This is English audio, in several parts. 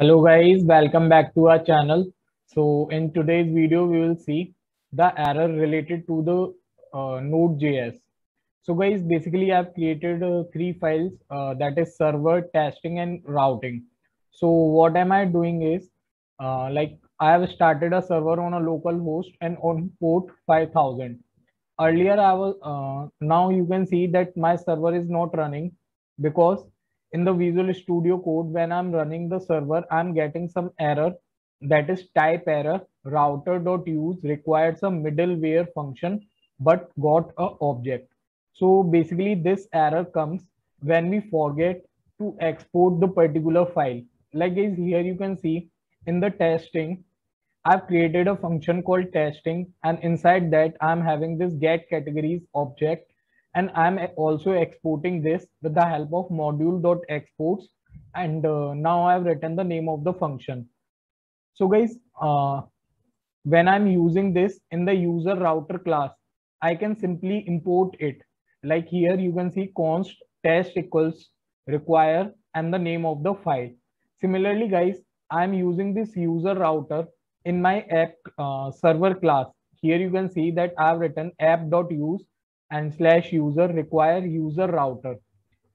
Hello guys, welcome back to our channel. So in today's video, we will see the error related to the uh, Node.js. So guys, basically I've created uh, three files uh, that is server, testing and routing. So what am I doing is uh, like I have started a server on a local host and on port 5000. Earlier I was, uh, now you can see that my server is not running because in the Visual Studio Code, when I'm running the server, I'm getting some error that is type error router.use required some middleware function but got a object. So basically this error comes when we forget to export the particular file. Like guys, here you can see in the testing, I've created a function called testing and inside that I'm having this get categories object and I'm also exporting this with the help of module.exports and uh, now I've written the name of the function. So guys, uh, when I'm using this in the user router class, I can simply import it. Like here you can see const test equals require and the name of the file. Similarly guys, I'm using this user router in my app uh, server class. Here you can see that I've written app.use and slash user require user router.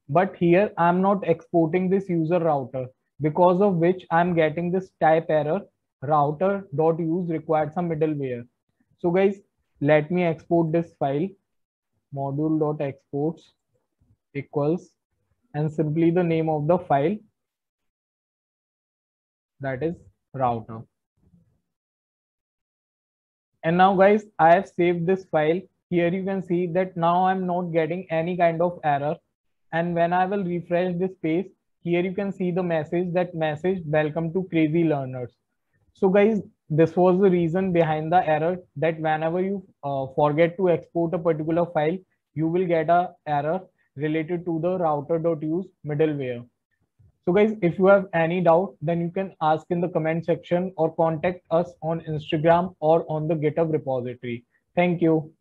But here I'm not exporting this user router because of which I'm getting this type error router dot use required some middleware. So guys, let me export this file module dot exports equals and simply the name of the file that is router. And now guys, I have saved this file here you can see that now I'm not getting any kind of error. And when I will refresh this page, here you can see the message that message welcome to crazy learners. So guys, this was the reason behind the error that whenever you uh, forget to export a particular file, you will get a error related to the router.use middleware. So guys, if you have any doubt, then you can ask in the comment section or contact us on Instagram or on the GitHub repository. Thank you.